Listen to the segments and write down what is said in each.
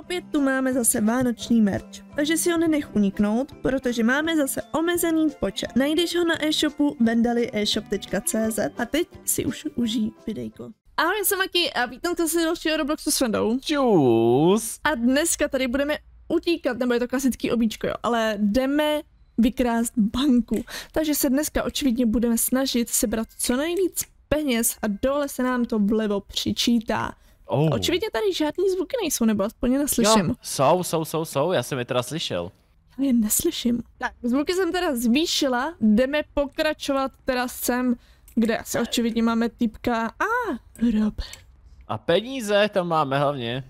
Opět tu máme zase vánoční merch, takže si ho nenech uniknout, protože máme zase omezený počet. Najdeš ho na e-shopu vendalieshop.cz a teď si už užij videjko. Ahoj, já jsem Maki a vítám tě si dalšího Robloxu s Vendou. Čus. A dneska tady budeme utíkat, nebo je to klasický obíčko, jo, ale jdeme vykrást banku. Takže se dneska očividně budeme snažit sebrat co nejvíc peněz a dole se nám to vlevo přičítá. Oh. Očividně tady žádný zvuky nejsou, nebo aspoň je neslyším. Jo, jsou, jsou, jsou, jsou, já jsem je teda slyšel. Já je neslyším. Tak, zvuky jsem teda zvýšila, jdeme pokračovat teda sem, kde asi očividně máme typka. A, ah, Rob. A peníze tam máme hlavně.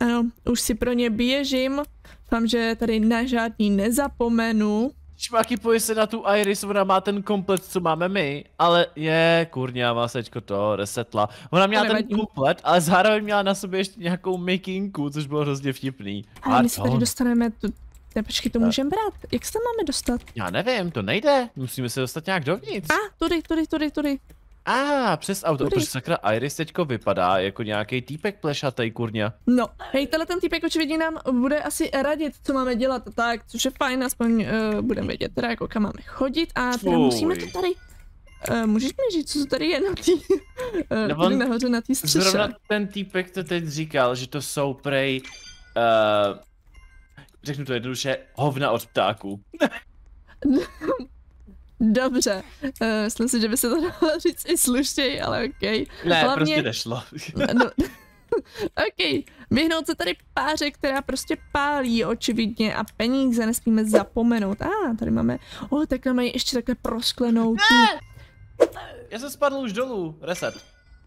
Ano, už si pro ně běžím. Doufám, že tady na žádný nezapomenu. Šmáky, pojď se na tu Iris, ona má ten komplet, co máme my, ale je, kurňa, má sečko to, resetla. Ona měla ten komplet, ale zároveň měla na sobě ještě nějakou mikinku, což bylo hrozně vtipný. Ale my se tady dostaneme, tu... ne, počkej, to můžeme brát. Jak se tam máme dostat? Já nevím, to nejde, musíme se dostat nějak dovnitř. A, tudy, tudy, tudy, tudy. A, ah, přes auto, protože sakra Iris teďko vypadá jako nějaký týpek plešatej, kurňa. No, hej, tenhle ten týpek očividně nám bude asi radit, co máme dělat tak, což je fajn, aspoň uh, budeme vědět teda jako kam máme chodit a teda Fuj. musíme to tady Uh, můžeš mi říct, co tady je na tý, uh, no nahoře na té střeše? Zrovna ten týpek to teď říkal, že to jsou prej, uh, řeknu to jednoduše, hovna od ptáků. Dobře, uh, myslím si, že by se to dalo říct i slušněji, ale OK. Ne, Hlavně... prostě nešlo. no, OK, vyhnout se tady páře, která prostě pálí očividně a peníze nesmíme zapomenout. A ah, tady máme, oh, tak mají ještě takhle prosklenou. Ne! Já jsem spadl už dolů, reset.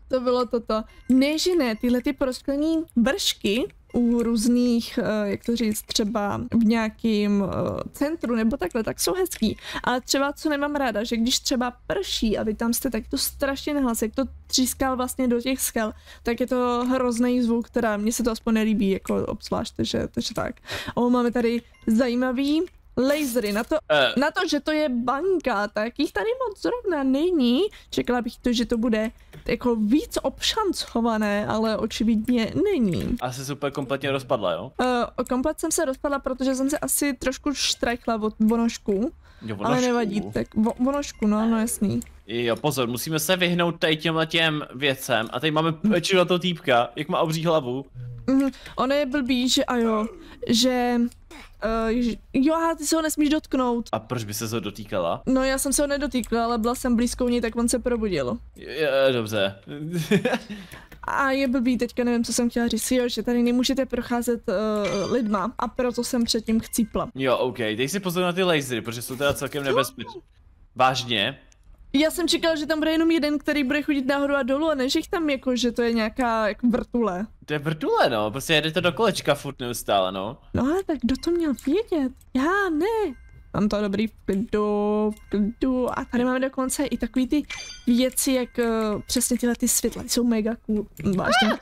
To bylo toto. Ne, že ne, tyhle ty prosklení vršky, u různých, eh, jak to říct, třeba v nějakém eh, centru nebo takhle, tak jsou hezký. Ale třeba, co nemám ráda, že když třeba prší a vy tam jste, tak to strašně nehlas, jak to třískal vlastně do těch skal, tak je to hrozný zvuk, teda mně se to aspoň nelíbí, jako obzvlášť, takže, takže tak. O, máme tady zajímavý lasery. Na to, uh. na to, že to je banka, tak jich tady moc zrovna není. Čekala bych to, že to bude jako víc obšancované, ale očividně není. Asi se úplně kompletně rozpadla, jo? Uh, komplet jsem se rozpadla, protože jsem se asi trošku štrajchla od vonošku. Jo, vonošku. Ale nevadí, tak vo, vonošku, no, no jasný. Jo, pozor, musíme se vyhnout tady těmhle těm věcem. A tady máme na to týpka, jak má obří hlavu. Mm, ono je blbý, že a jo, že Uh, jo, ty se ho nesmíš dotknout. A proč by se ho dotýkala? No já jsem se ho nedotýkala, ale byla jsem blízko ní, tak on se probudil. Je, dobře. a je blbý, teďka nevím, co jsem chtěla říct, jo, že tady nemůžete procházet uh, lidma a proto jsem předtím chcípla. Jo, ok, dej si pozor na ty lasery, protože jsou teda celkem nebezpečné. Vážně? Já jsem čekal, že tam bude jenom jeden, který bude chodit nahoru a dolů a než jich tam jako, že to je nějaká jako vrtule. To je vrtule, no, prostě jedete do kolečka furt neustále, no. No ale tak kdo to měl vědět? Já ne. Mám to dobrý v klidu, v klidu. A tady máme dokonce i takový ty věci, jak uh, přesně tyhle ty světla, jsou mega cool, vážně.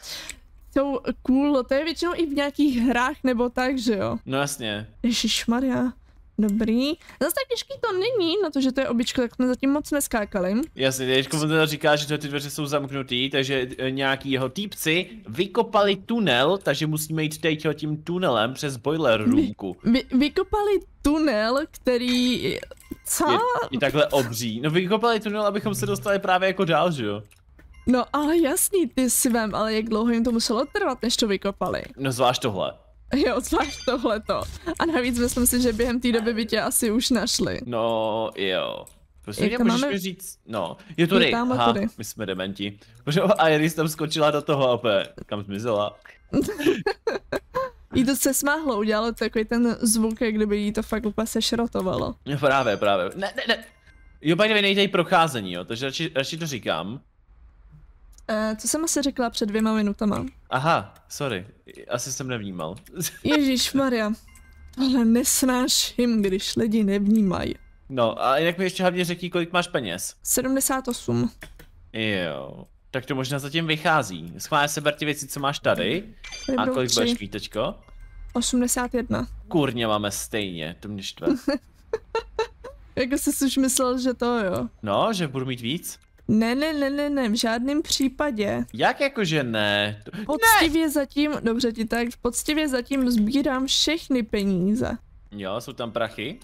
Jsou cool, to je většinou i v nějakých hrách nebo tak, že jo? No jasně. Ježišmarja. Dobrý. Zase tak těžký to není, na to, že to je običko, tak jsme zatím moc neskákali. Jasně, teďko on teda říká, že ty dveře jsou zamknutý, takže e, nějaký jeho týpci vykopali tunel, takže musíme jít teď tím tunelem přes boiler roomku. Vy, vy, vykopali tunel, který... Co? Je, je takhle obří. No vykopali tunel, abychom se dostali právě jako dál, že jo? No ale jasný, ty si vem, ale jak dlouho jim to muselo trvat, než to vykopali? No zvlášť tohle. Jo, zvlášť tohleto. A navíc myslím si, že během té doby by tě asi už našli. No, jo. Prostě mě můžeš máme... říct, no, je to Aha, tudy. my jsme dementi. Protože Iris tam skočila do toho opět, kam zmizela. jí to se smáhlo, udělalo takový ten zvuk, jak kdyby jí to fakt úplně sešrotovalo. No právě, právě. Ne, ne, ne. Jo, by the way, procházení, jo, takže radši, radši to říkám. Uh, co jsem asi řekla před dvěma minutama? Aha, sorry, asi jsem nevnímal. Ježíš Maria, ale nesnáším, když lidi nevnímají. No a jak mi ještě hlavně řekni, kolik máš peněz? 78. Jo, tak to možná zatím vychází. Schválně se ti věci, co máš tady. A kolik budeš mít teďko? 81. Kurně máme stejně, to mě štve. jako jsi už myslel, že to jo. No, že budu mít víc? Ne, ne, ne, ne, ne, v žádném případě. Jak jakože ne? Poctivě ne. zatím, dobře ti tak, poctivě zatím sbírám všechny peníze. Jo, jsou tam prachy?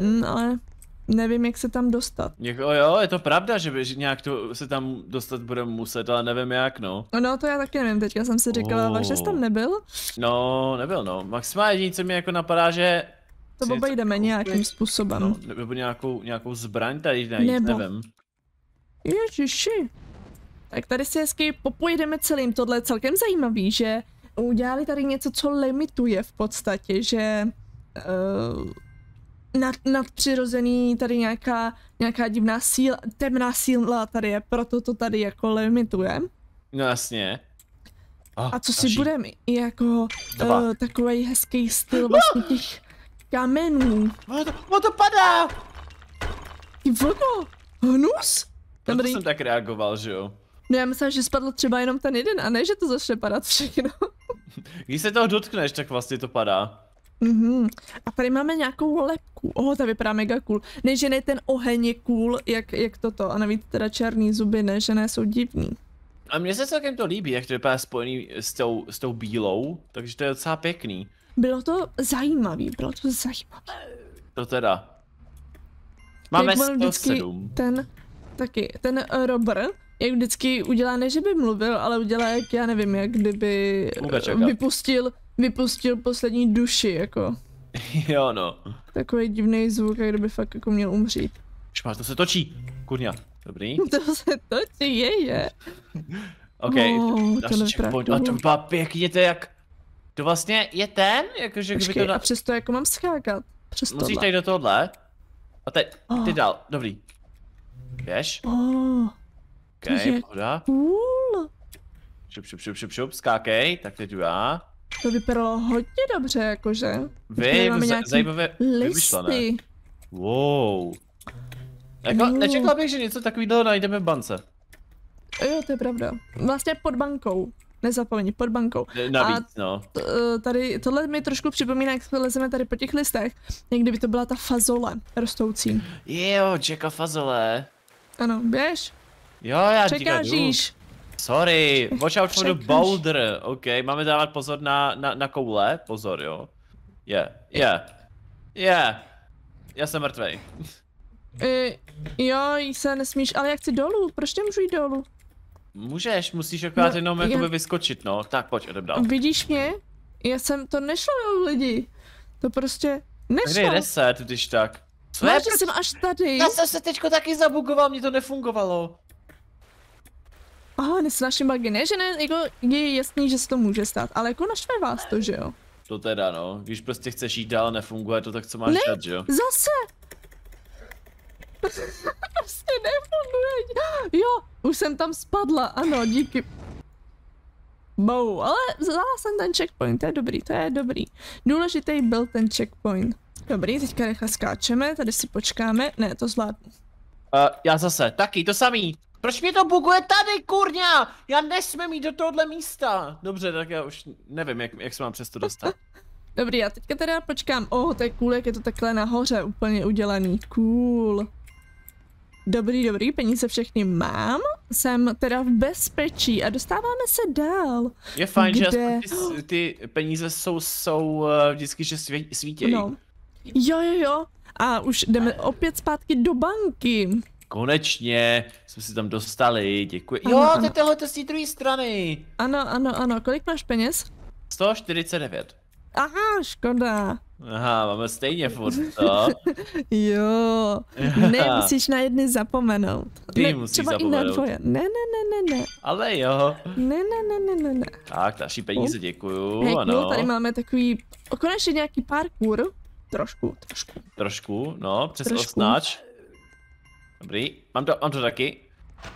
No, ale nevím, jak se tam dostat. Jako jo, je to pravda, že, by, že nějak to se tam dostat budeme muset, ale nevím jak, no. No, to já taky nevím, teďka jsem si říkala, oh. vaše jsi tam nebyl? No, nebyl, no. Maximálně jediné, co mi jako napadá, že to obejdeme nějakým způsobem. No, nebo nějakou, nějakou zbraň tady najít, nebo... nevím. Ježiši. Tak tady si hezky popojedeme celým, tohle je celkem zajímavý, že udělali tady něco, co limituje v podstatě, že uh, nad, nadpřirozený tady nějaká, nějaká divná síla, temná síla tady je, proto to tady jako limituje. No jasně. Oh, a co si budeme, jako uh, takový hezký styl vlastně těch kamenů. Ono to, ono to padá! Ty vodo, hnus? Dobrý. Jsem tak reagoval, že jo? No já myslím, že spadl třeba jenom ten jeden a ne, že to začne padat všechno. Když se toho dotkneš, tak vlastně to padá. Mhm. A tady máme nějakou lepku. Oh, ta vypadá mega cool. Ne, že ne ten oheň je cool, jak, jak toto. A navíc teda černý zuby, ne, že ne, jsou divní. A mně se celkem to líbí, jak to vypadá spojený s tou, s tou bílou, takže to je docela pěkný. Bylo to zajímavý, bylo to zajímavé. To teda. Máme 107. Ten, taky, ten Robert, jak vždycky udělá, ne že by mluvil, ale udělá jak, já nevím, jak kdyby vypustil, vypustil poslední duši, jako. jo no. Takový divný zvuk, jak kdyby fakt jako měl umřít. Šmáš, to se točí, kurňa. Dobrý. To se točí, je, je. OK, oh, další checkpoint. A to vypadá pěkně, to je jak... To vlastně je ten, jakože kdyby to... Na... a přesto jako mám skákat. Přes Musíš tady do tohle. A teď, oh. ty dál, dobrý. Běž. Oh. OK, pohoda. Cool. Šup, šup, šup, šup, šup, skákej, tak teď já. To vypadalo hodně dobře, jakože. Vy, zajímavé listy. Wow. Jako, no. bych, že něco takového najdeme v bance. Jo, to je pravda. Vlastně pod bankou. Nezapomeň, pod bankou. Navíc, a no. E, tady, tohle mi trošku připomíná, jak lezeme tady po těch listech, někdy by to byla ta fazole rostoucí. Jo, čeka fazole. Ano, běž. Jo, já Překážíš. Sorry, watch out for the boulder. OK, máme dávat pozor na, na, na koule. Pozor, jo. Je, yeah, je. Yeah. Je. Yeah. Já jsem mrtvej. Uh, jo, se nesmíš, ale jak chci dolů, proč nemůžu jít dolů? Můžeš, musíš akorát no, jenom já... vyskočit, no. Tak pojď, odebral. Vidíš mě? Já jsem, to nešlo lidi. To prostě nešlo. Kde je reset, když tak? Co je? jsem až tady. Já jsem se teďko taky zabugoval, mě to nefungovalo. Aha, nesnáším bugy, ne, že ne, jako je jasný, že se to může stát, ale jako naštve vás to, že jo? To teda no, když prostě chceš jít dál a nefunguje to, tak co máš ne, dělat, že jo? zase! prostě nefunguje. Jo, už jsem tam spadla, ano, díky. Bou, ale vzala jsem ten checkpoint, to je dobrý, to je dobrý. Důležitý byl ten checkpoint. Dobrý, teďka rychle skáčeme, tady si počkáme, ne, to zvládnu. Uh, já zase, taky, to samý. Proč mě to buguje tady, kurňa? Já nesmím jít do tohohle místa. Dobře, tak já už nevím, jak, jak se mám přesto dostat. Dobrý, já teďka teda počkám. Oh, to je cool, jak je to takhle nahoře úplně udělaný. Cool. Dobrý, dobrý, peníze všechny mám. Jsem teda v bezpečí a dostáváme se dál. Je fajn, kde... že ty, ty peníze jsou, jsou uh, vždycky, že svítějí. No. Jo, jo, jo. A už jdeme opět zpátky do banky. Konečně jsme si tam dostali, děkuji. Ano, jo, ano. tohle to z té druhé strany. Ano, ano, ano. Kolik máš peněz? 149. Aha, škoda. Aha, máme stejně furt, to. jo, nemusíš na jedny zapomenout. Ty ne, musíš třeba zapomenout. i na dvoje. Ne, ne, ne, ne, ne. Ale jo. Ne, ne, ne, ne, ne, ne. Tak, další peníze, děkuju, hey, ano. tady máme takový, konečně nějaký parkour. Trošku, trošku. Trošku, no, přes trošku. osnač. Dobrý, mám to, mám to taky.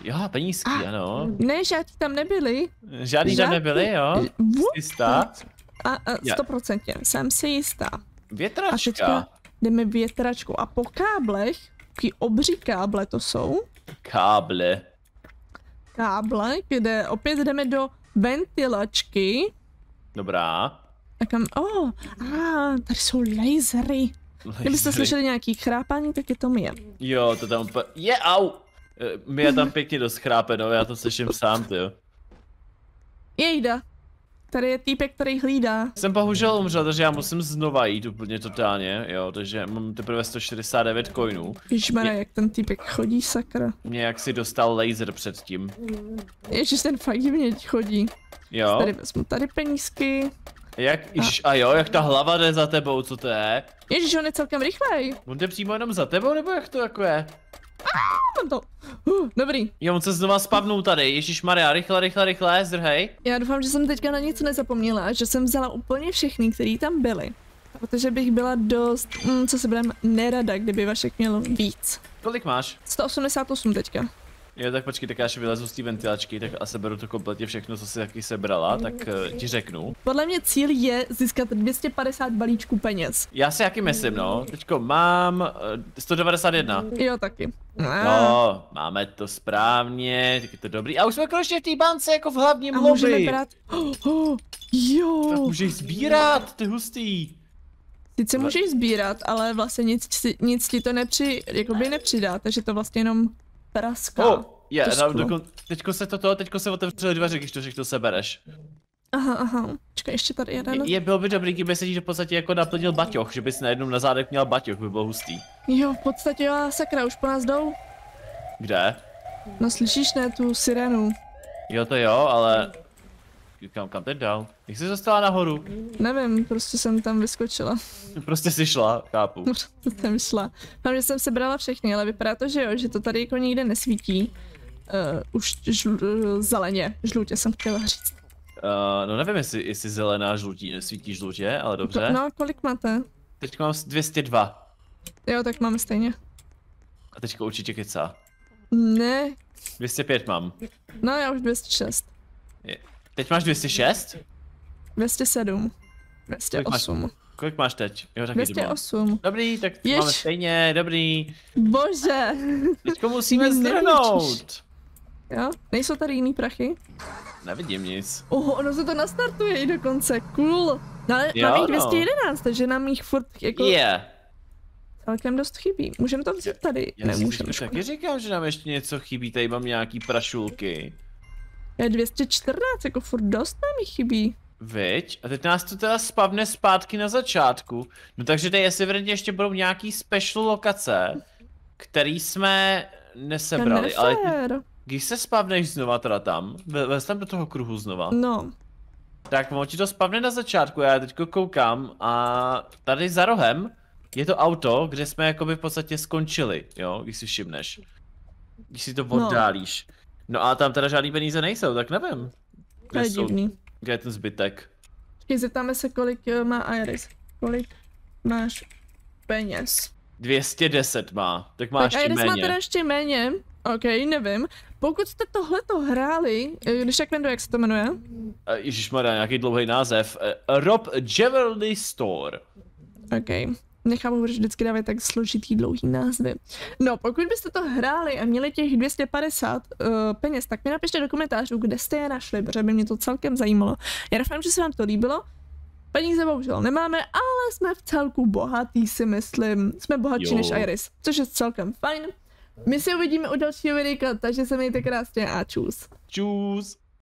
Jo, penízky, a, ano. Ne, žádný tam nebyli. Žádný, žádný tam nebyli, jo? Jistá? A, stoprocentně, jsem si jistá. Větračka. A teďka jdeme větračku a po káblech, taký obří káble to jsou. Káble. Káble, kde opět jdeme do ventilačky. Dobrá. A kam, oh, a tady jsou lasery. Kdybyste slyšeli nějaký chrápání, tak je to mě. Jo, to tam je, au. Eh, je tam pěkně dost chrápe, no, já to slyším sám, ty jo. Jejda. Tady je týpek, který hlídá. Jsem bohužel umřel, takže já musím znova jít úplně totálně, jo, takže mám teprve 169 coinů. Ježmane, Je- jak ten týpek chodí, sakra. Mě jak si dostal laser předtím. Ježiš, ten fakt divně chodí. Jo, Tady vezmu tady penízky. jak, iž, a jo, jak ta hlava jde za tebou, co to je? Ježiš, on je celkem rychlej. On jde přímo jenom za tebou, nebo jak to jako je? Mám to. Uh, dobrý. Jo, on se znova spavnul tady, Ježíš Maria, rychle, rychle, rychle, zdrhej. Já doufám, že jsem teďka na nic nezapomněla, a že jsem vzala úplně všechny, který tam byly. Protože bych byla dost, mm, co se budem, nerada, kdyby Vašek měl víc. Kolik máš? 188 teďka. Jo, tak počkej, tak já ještě vylezu z té ventilačky, tak a seberu to kompletně všechno, co si taky sebrala, tak uh, ti řeknu. Podle mě cíl je získat 250 balíčků peněz. Já si jaký myslím, no. Teďko mám uh, 191. Jo, taky. No, máme to správně, tak je to dobrý. A už jsme konečně v té bance jako v hlavním A můžeme lobby. brát... Oh, oh, Tak jo, můžeš sbírat, ty hustý. sice můžeš sbírat, ale vlastně nic, si- nic ti to nepři, jakoby nepřidá, takže to vlastně jenom praská. Oh, je, to yeah, sklo. dokon, teďko se toto, teďko se otevřely dveře, když to všechno sebereš. Aha, aha, čekaj, ještě tady jeden. Je, je bylo by dobrý, kdyby se ti v podstatě jako naplnil baťoch, že bys najednou na zádech měl baťoch, by bylo hustý. Jo, v podstatě jo, sakra, už po nás jdou. Kde? No slyšíš ne, tu sirenu. Jo, to jo, ale... Kam, kam teď dál? Jak jsi dostala nahoru? Nevím, prostě jsem tam vyskočila. Prostě si šla, chápu. Prostě jsem šla. Mám, že jsem sebrala všechny, ale vypadá to, že jo, že to tady jako nikde nesvítí. Uh, už žl, zeleně, žlutě jsem chtěla říct. Uh, no nevím, jestli, jestli zelená žlutí, svítí žlutě, ale dobře. No, kolik máte? Teď mám 202. Jo, tak máme stejně. A teďka určitě kecá. Ne, 205 mám. no já už 206. Je- Teď máš 206? 207. máš? 208. Kolik máš teď? Jo, taky to mám. 208. Dobrý, tak Jež. máme stejně, dobrý. Bože! Teďko musíme zdrhnout. Jo, nejsou tady jiný prachy? Nevidím nic. Oho, ono se to nastartuje i dokonce, cool. No ale Jo, máme jich no. 211, takže nám jich furt jako Je. Yeah. celkem dost chybí. Můžeme to vzít tady? Já si Nemůžeme. teď taky říkám, že nám ještě něco chybí, tady mám nějaký prašulky. Je 214, jako furt dost nám chybí. Viď? A teď nás to teda spavne zpátky na začátku. No takže tady evidentně ještě budou nějaký special lokace, který jsme nesebrali, To ale když se spavneš znova teda tam, ve- vez tam do toho kruhu znova, No, tak ono ti to spavne na začátku, já teďko koukám a tady za rohem je to auto, kde jsme jakoby v podstatě skončili, jo, když si všimneš. Když si to No. oddálíš. No a tam teda žádný peníze nejsou, tak nevím. to Kde, je jsou, divný. kde je ten zbytek? Počkej, zeptáme se, kolik eh, má Iris. Kolik máš peněz? 210 má, tak máš tak ještě Iris má méně. teda ještě méně. OK, nevím. Pokud jste tohleto hráli, eh, když tak jak se to jmenuje? Ježíš nějaký dlouhý název. Eh, Rob Jewelry Store. OK. Nechápu, proč vždycky dávají tak složitý dlouhý názvy. No, pokud byste to hráli a měli těch 250 uh, peněz, tak mi napište do komentářů, kde jste je našli, protože by mě to celkem zajímalo. Já doufám, že se vám to líbilo. Peníze bohužel nemáme, ale jsme v celku bohatý, si myslím. Jsme bohatší Jo. než Iris, což je celkem fajn. My se uvidíme u dalšího videa, takže se mějte krásně a čus. Čus.